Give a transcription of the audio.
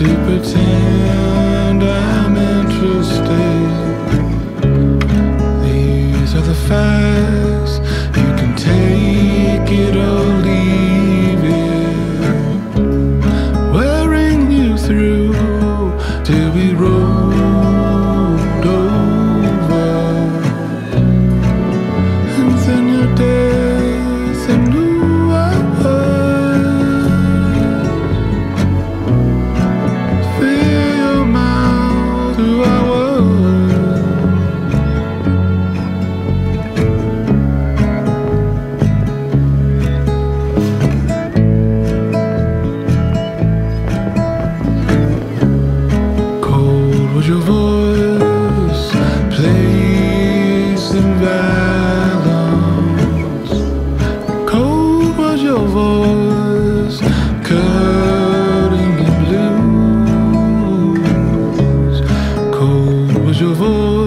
to pretend. Would your voice place in balance? Cold was your voice, cutting in blues. Cold was your voice.